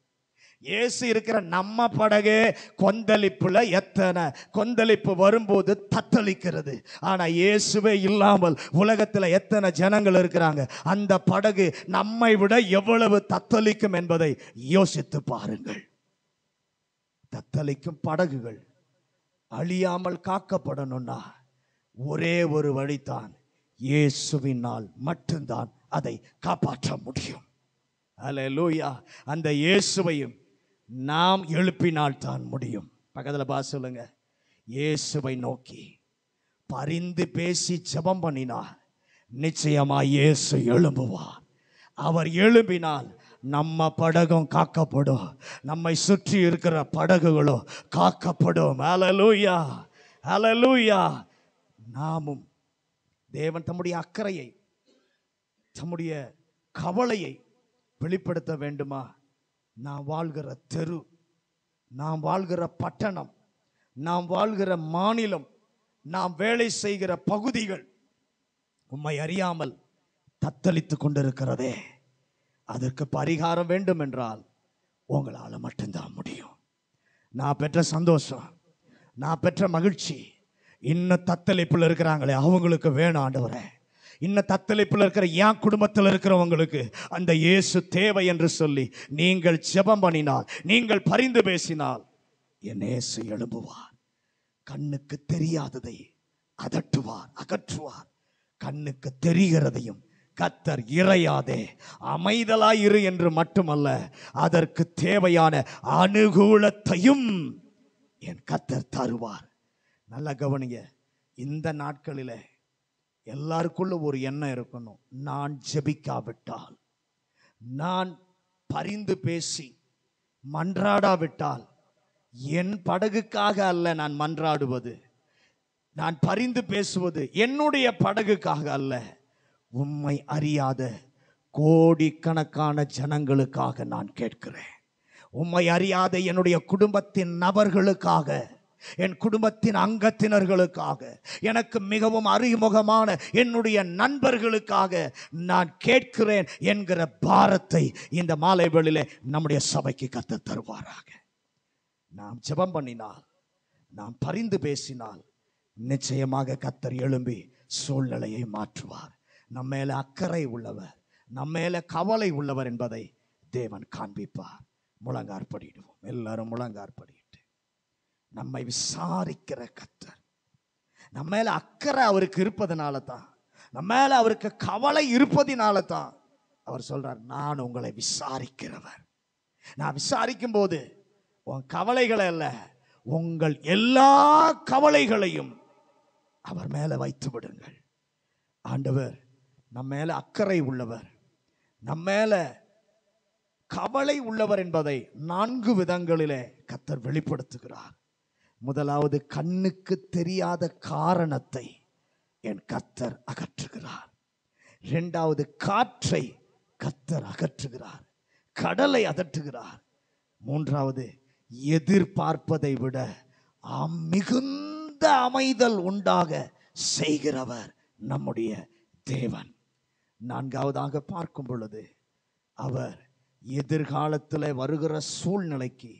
இயேசு இருக்கிற நம்ம படகு கொந்தளிப்புல எத்தனை? கொந்தளிப்பு வரும்போது தத்தளிக்கிறது. ஆனா இயேசுவே இல்லாமல் உலகத்துல எத்தனை ஜனங்கள் இருக்கிறாங்க? அந்த படகு நம்மை விட எவ்வளவு தத்தளிக்கும் என்பதை யோசித்து பாருங்கள். தத்தளிக்கும் படகுகள் அழியாமல் காக்கப்படணும்னா ஒரே ஒரு வழிதான். இயேசுவினால் மட்டும்தான் அதை காப்பாற்ற முடியும். அல்லேலூயா அந்த இயேசுவையும் நாம் எழுப்பினால் தான் முடியும். பக்கத்தில் பா சொல்லுங்க. இயேசுவை நோக்கி பரிந்து பேசி ஜபம் பண்ணினா நிச்சயமா இயேசு எழும்புவார். அவர் எழும்பினால் நம்ம படகும் காக்கப்படும். நம்மை சுற்றி இருக்கிற படகுகளும் காக்கப்படும். அலலூயா அலலூயா நாமும் தேவன் தம்முடைய அக்கறையை தம்முடைய கவலையை வெளிப்படுத்த வேண்டுமா? நான் வாழ்கிற தெரு நாம் வாழ்கிற பட்டணம் நாம் வாழ்கிற மாநிலம் நாம் வேலை செய்கிற பகுதிகள் உம்மை அறியாமல் தத்தளித்து கொண்டிருக்கிறதே. அதற்கு பரிகாரம் வேண்டும் என்றால் உங்களால் மட்டும்தான் முடியும். நான் பெற்ற சந்தோஷம் நான் பெற்ற மகிழ்ச்சி இன்னும் தத்தளிப்பில் இருக்கிறாங்களே அவங்களுக்கு வேணும் ஆண்டவரே. இன்னும் தத்தளிப்பில் இருக்கிற என் குடும்பத்தில் இருக்கிறவங்களுக்கு அந்த இயேசு தேவை என்று சொல்லி நீங்கள் ஜெபம் பண்ணினால் நீங்கள் பரிந்து பேசினால் என் இயேசு எழும்புவார். கண்ணுக்கு தெரியாததை அதட்டுவார் அகற்றுவார். கண்ணுக்கு தெரிகிறதையும் கத்தர் இறையாதே அமைதலாய் இரு என்று மட்டுமல்ல அதற்கு தேவையான அனுகூலத்தையும் என் கத்தர் தருவார். நல்ல கவனிங்க இந்த நாட்களில் எல்லாருக்குள்ள ஒரு எண்ணம் இருக்கணும். நான் ஜெபிக்காவிட்டால். நான் பரிந்து பேசி மன்றாடாவிட்டால். என் படகுக்காக அல்ல நான் மன்றாடுவது. நான் பரிந்து பேசுவது என்னுடைய படகுக்காக அல்ல. உம்மை அறியாத கோடிக்கணக்கான ஜனங்களுக்காக நான் கேட்கிறேன். உம்மை அறியாத என்னுடைய குடும்பத்தின் நபர்களுக்காக என் குடும்பத்தின் அங்கத்தினர்களுக்காக எனக்கு மிகவும் அறிமுகமான என்னுடைய நண்பர்களுக்காக நான் கேட்கிறேன் என்கிற பாரத்தை இந்த மாலை வேளையிலே நம்முடைய சபைக்கு கத்து தருவாராக. நாம் ஜெபம் பண்ணினால் நாம் பரிந்து பேசினால் நிச்சயமாக கத்தர் எழும்பி சூழ்நிலையை மாற்றுவார். நம்ம மேல அக்கறை உள்ளவர் நம்ம மேல கவலை உள்ளவர் என்பதை தேவன் காண்பிப்பார். முழங்கார்படிடுவோம் எல்லாரும் முழங்கார்படிட்டு நம்மை விசாரிக்கிற கத்தர் நம்ம மேல அக்கறை அவருக்கு இருப்பதனால தான். நம்ம மேல அவருக்கு கவலை இருப்பதினால தான் அவர் சொல்றார் நான் உங்களை விசாரிக்கிறவர். நான் விசாரிக்கும் போது உன் கவலைகளை அல்ல உங்கள் எல்லா கவலைகளையும் அவர் மேல வைத்து விடுங்கள். ஆண்டவர் நம்ம மேல அக்கறை உள்ளவர். நம்ம மேல கவலை உள்ளவர் என்பதை நான்கு விதங்களிலே கத்தர் வெளிப்படுத்துகிறார். முதலாவது கண்ணுக்கு தெரியாத காரணத்தை என் கத்தர் அகற்றுகிறார். இரண்டாவது காற்றை கத்தர் அகற்றுகிறார். கடலை அகற்றுகிறார். மூன்றாவது எதிர்பார்ப்பதை விட மிகுந்த அமைதல் உண்டாக செய்கிறவர் நம்முடைய தேவன். நான்காவதாக பார்க்கும் பொழுது அவர் எதிர்காலத்தில் வருகிற சூழ்நிலைக்கு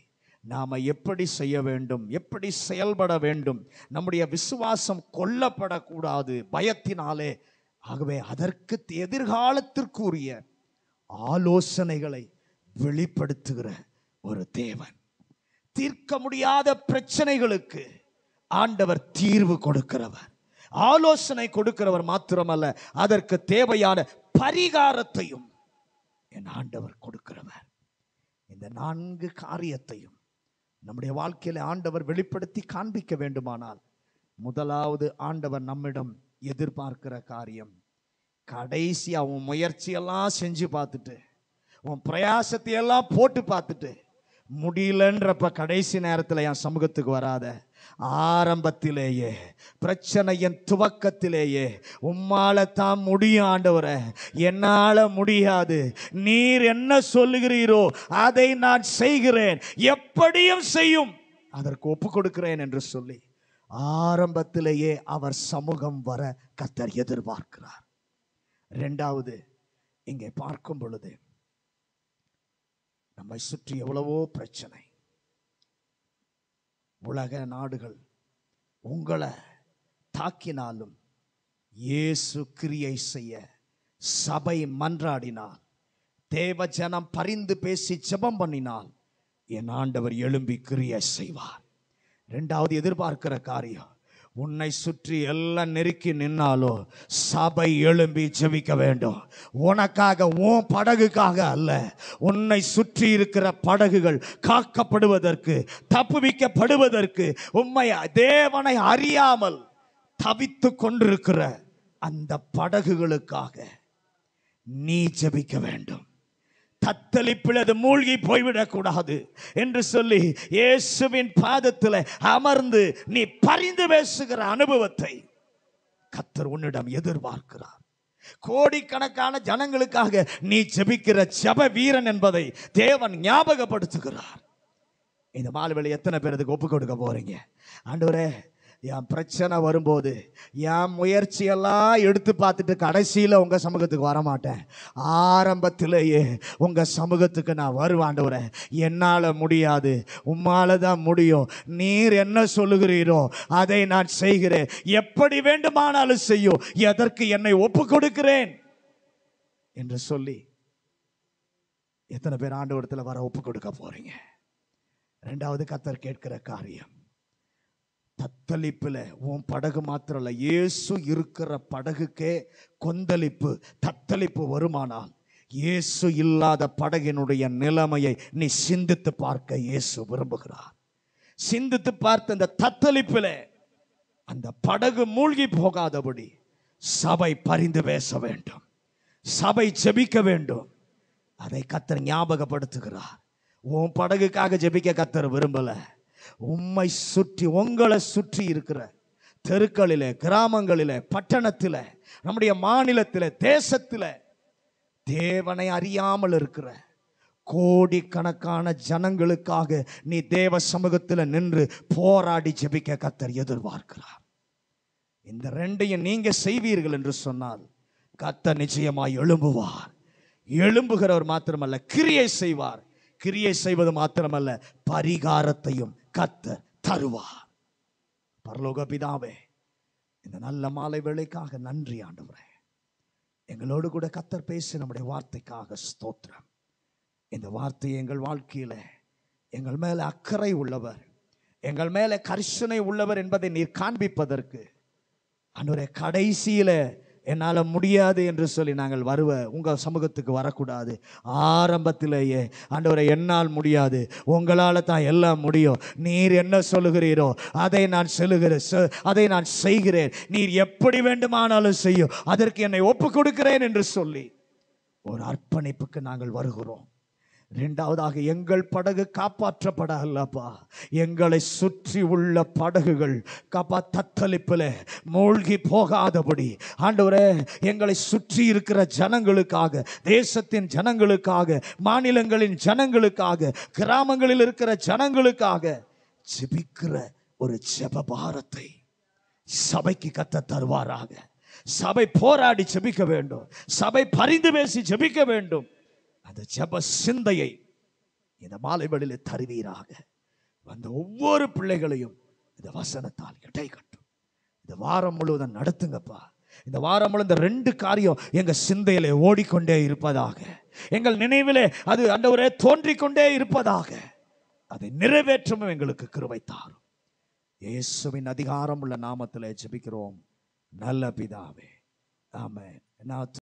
நாம் எப்படி செய்ய வேண்டும் எப்படி செயல்பட வேண்டும் நம்முடைய விசுவாசம் கொல்லப்படக்கூடாது பயத்தினாலே. ஆகவே அதற்கு எதிர்காலத்திற்குரிய ஆலோசனைகளை வெளிப்படுத்துகிற ஒரு தேவன். தீர்க்க முடியாத பிரச்சனைகளுக்கு ஆண்டவர் தீர்வு கொடுக்கிறவர். ஆலோசனை கொடுக்கிறவர் மாத்திரமல்ல அதற்கு தேவையான பரிகாரத்தையும் என் ஆண்டவர் கொடுக்கிறவர். இந்த நான்கு காரியத்தையும் நம்முடைய வாழ்க்கையில ஆண்டவர் வெளிப்படுத்தி காண்பிக்க வேண்டுமானால் முதலாவது ஆண்டவர் நம்மிடம் எதிர்பார்க்கிற காரியம் கடைசி அவன் முயற்சியெல்லாம் செஞ்சு பார்த்துட்டு உன் பிரயாசத்தை எல்லாம் போட்டு பார்த்துட்டு முடியலன்றப்ப கடைசி நேரத்தில் என் சமூகத்துக்கு வராத ஆரம்பத்திலேயே பிரச்சனையின் துவக்கத்திலேயே உம்மால தான் முடியும் ஆண்டவரை. என்னால முடியாது. நீர் என்ன சொல்லுகிறீரோ அதை நான் செய்கிறேன். எப்படியும் செய்யும். அதற்கு ஒப்பு கொடுக்கிறேன் என்று சொல்லி ஆரம்பத்திலேயே அவர் சமூகம் வர கத்தர் எதிர்பார்க்கிறார். ரெண்டாவது இங்கே பார்க்கும் பொழுது நம்மை சுற்றி எவ்வளவோ பிரச்சனை. உலக நாடுகள் உங்களை தாக்கினாலும் இயேசு கிரியை செய்ய சபை மன்றாடினால் தேவ ஜனம் பரிந்து பேசி ஜெபம் பண்ணினால் என் ஆண்டவர் எழும்பி கிரியை செய்வார். ரெண்டாவது எதிர்பார்க்கிற காரியம் உன்னை சுற்றி எல்லாம் நெருக்கி நின்னாலும் சபை எழும்பி ஜெபிக்க வேண்டும். உனக்காக உன் படகுக்காக அல்ல. உன்னை சுற்றி இருக்கிற படகுகள் காக்கப்படுவதற்கு தப்புவிக்கப்படுவதற்கு உண்மை தேவனை அறியாமல் தவித்து கொண்டிருக்கிற அந்த படகுகளுக்காக நீ ஜெபிக்க வேண்டும். தத்தளிப்பில் அது மூழ்கி போய்விடக்கூடாது என்று சொல்லி இயேசுவின் பாதத்தில் அமர்ந்து நீ பரிந்து பேசுகிற அனுபவத்தை கத்தர் உன்னிடம் எதிர்பார்க்கிறார். கோடிக்கணக்கான ஜனங்களுக்காக நீ ஜெபிக்கிற ஜெப வீரன் என்பதை தேவன் ஞாபகப்படுத்துகிறார். இந்த மாலுவேளை எத்தனை பேர் ஒப்பு கொடுக்க போறீங்க? ஆண்டவரே என் பிரச்சனை வரும்போது என் முயற்சியெல்லாம் எடுத்து பார்த்துட்டு கடைசியில் உங்கள் சமூகத்துக்கு வரமாட்டேன். ஆரம்பத்திலேயே உங்கள் சமூகத்துக்கு நான் வருவாண்டவரேன் என்னால் முடியாது. உம்மால் தான் முடியும். நீர் என்ன சொல்லுகிறீரோ அதை நான் செய்கிறேன். எப்படி வேண்டுமானாலும் செய்யும். எதற்கு என்னை ஒப்பு கொடுக்கிறேன் என்று சொல்லி எத்தனை பேர் ஆண்டவரத்தில் வர ஒப்பு கொடுக்க போகிறீங்க ரெண்டாவது கத்தர் கேட்கிற காரியம். தத்தளிப்பில் உன் படகு மாத்திரம் இல்லை இயேசு இருக்கிற படகுக்கே கொந்தளிப்பு தத்தளிப்பு வருமானால் இயேசு இல்லாத படகினுடைய நிலைமையை நீ சிந்தித்து பார்க்க இயேசு விரும்புகிறார். சிந்தித்து பார்த்த அந்த தத்தளிப்பில் அந்த படகு மூழ்கி போகாதபடி சபை பரிந்து பேச வேண்டும். சபை ஜெபிக்க வேண்டும். அதை கத்தர் ஞாபகப்படுத்துகிறார். உன் படகுக்காக ஜெபிக்க கத்தர் விரும்பலை. உம்மை சுற்றி உங்களை சுற்றி இருக்கிற தெருக்களில் கிராமங்களில் பட்டணத்தில் நம்முடைய மாநிலத்தில் தேசத்தில் தேவனை அறியாமல் இருக்கிற கோடிக்கணக்கான ஜனங்களுக்காக நீ தேவ சமூகத்தில் நின்று போராடி ஜெபிக்க கத்தர் எதிர்பார்க்கிறார். இந்த ரெண்டையும் நீங்க செய்வீர்கள் என்று சொன்னால் கத்தர் நிச்சயமாய் எழும்புவார். எழும்புகிறவர் மாத்திரமல்ல கிரியை செய்வார். கிரியை செய்வது மாத்திரமல்ல பரிகாரத்தையும் கத்தர் தருவார். பரலோக பிதாவே இந்த நல்ல மாலை வேலைக்காக நன்றி ஆண்டவரே. எங்களோடு கூட கத்தர் பேசி நம்முடைய வார்த்தைக்காக ஸ்தோத்திரம். இந்த வார்த்தை எங்கள் வாழ்க்கையில எங்கள் மேல அக்கறை உள்ளவர் எங்கள் மேலே கரிசனை உள்ளவர் என்பதை நீர் காண்பிப்பதற்கு அன்றைய கடைசியில என்னால் முடியாது என்று சொல்லி நாங்கள் வருவ உங்கள் சமூகத்துக்கு வரக்கூடாது. ஆரம்பத்திலேயே ஆண்டவரை என்னால் முடியாது. உங்களால் தான் எல்லாம் முடியும். நீர் என்ன சொல்லுகிறீரோ அதை நான் சொல்லுகிறேன் செ- அதை நான் செய்கிறேன். நீர் எப்படி வேண்டுமானாலும் செய்யும். அதற்கு என்னை ஒப்பு கொடுக்கிறேன் என்று சொல்லி ஒரு அர்ப்பணிப்புக்கு நாங்கள் வருகிறோம். இரண்டாவதாக எங்கள் படகு காப்பாற்றப்பட அல்லப்பா எங்களை சுற்றி உள்ள படகுகள் காப்பா தத்தளிப்பில் மூழ்கி போகாதபடி. ஆண்டவரே எங்களை சுற்றி இருக்கிற ஜனங்களுக்காக தேசத்தின் ஜனங்களுக்காக மாநிலங்களின் ஜனங்களுக்காக கிராமங்களில் இருக்கிற ஜனங்களுக்காக ஜெபிக்கிற ஒரு ஜெப பாரத்தை சபைக்கு கத்த தருவாராக. சபை போராடி ஜெபிக்க வேண்டும். சபை பரிந்து பேசி ஜெபிக்க வேண்டும். அந்த ஜப சிந்தையை இந்த மாலை வேளையிலே தருவீராக. வந்த ஒவ்வொரு பிள்ளைகளையும் இந்த வசனத்தால் இடை கட்டும். இந்த வாரம் முழுவதும் நடத்துங்கப்பா. இந்த வாரம் முழு இந்த ரெண்டு காரியம் எங்கள் சிந்தையிலே ஓடிக்கொண்டே இருப்பதாக. எங்கள் நினைவிலே அது அண்டவரே தோன்றிக்கொண்டே இருப்பதாக. அதை நிறைவேற்றமும் எங்களுக்கு கிருவை தாரும். இயேசுவின் அதிகாரம் உள்ள நாமத்திலே ஜெபிக்கிறோம். நல்ல பிதாவே. ஆமே நான்